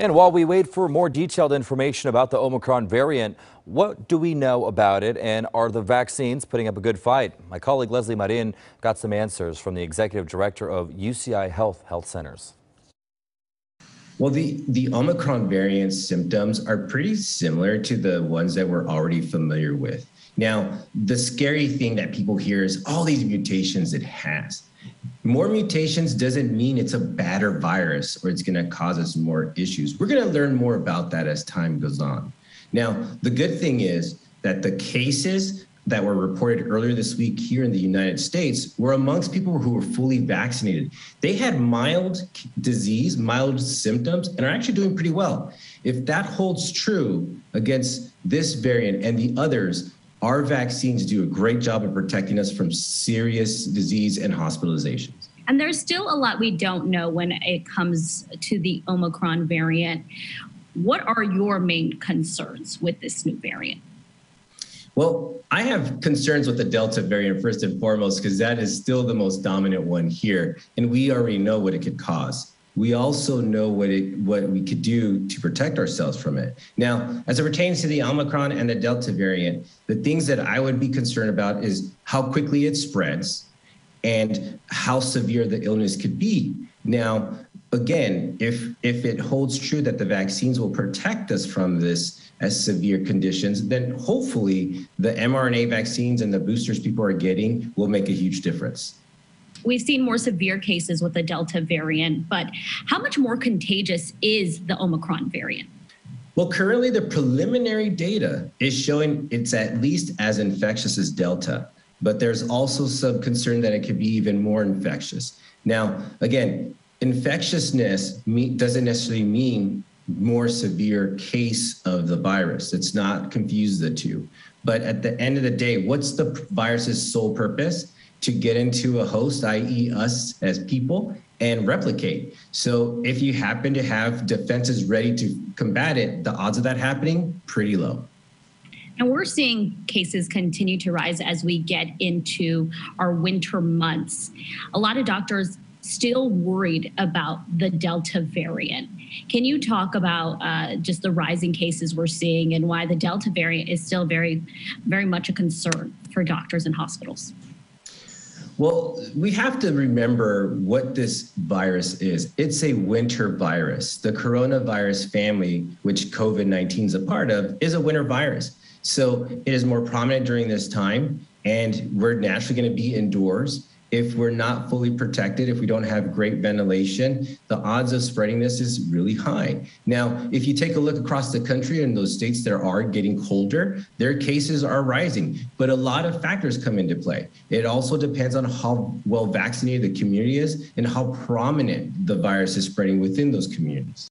And while we wait for more detailed information about the Omicron variant, what do we know about it and are the vaccines putting up a good fight? My colleague Lesley Marin got some answers from the executive director of UCI Health Health Centers. Well, the, the Omicron variant symptoms are pretty similar to the ones that we're already familiar with. Now, the scary thing that people hear is all these mutations it has. More mutations doesn't mean it's a badder virus or it's going to cause us more issues. We're going to learn more about that as time goes on. Now, the good thing is that the cases that were reported earlier this week here in the United States were amongst people who were fully vaccinated. They had mild disease, mild symptoms, and are actually doing pretty well. If that holds true against this variant and the others, our vaccines do a great job of protecting us from serious disease and hospitalizations. And there's still a lot we don't know when it comes to the Omicron variant. What are your main concerns with this new variant? Well, I have concerns with the Delta variant first and foremost, because that is still the most dominant one here. And we already know what it could cause. We also know what it what we could do to protect ourselves from it. Now, as it pertains to the Omicron and the Delta variant, the things that I would be concerned about is how quickly it spreads and how severe the illness could be. Now, again, if if it holds true that the vaccines will protect us from this as severe conditions, then hopefully the mRNA vaccines and the boosters people are getting will make a huge difference. We've seen more severe cases with the Delta variant, but how much more contagious is the Omicron variant? Well, currently the preliminary data is showing it's at least as infectious as Delta, but there's also some concern that it could be even more infectious. Now, again, infectiousness doesn't necessarily mean more severe case of the virus. It's not confuse the two. But at the end of the day, what's the virus's sole purpose? To get into a host, i.e., us as people, and replicate. So if you happen to have defenses ready to combat it, the odds of that happening pretty low. And we're seeing cases continue to rise as we get into our winter months. A lot of doctors still worried about the Delta variant. Can you talk about uh, just the rising cases we're seeing and why the Delta variant is still very, very much a concern for doctors and hospitals? Well, we have to remember what this virus is. It's a winter virus. The coronavirus family, which COVID 19 is a part of, is a winter virus. So it is more prominent during this time, and we're naturally going to be indoors if we're not fully protected, if we don't have great ventilation, the odds of spreading this is really high. Now, if you take a look across the country in those states that are getting colder, their cases are rising, but a lot of factors come into play. It also depends on how well vaccinated the community is and how prominent the virus is spreading within those communities.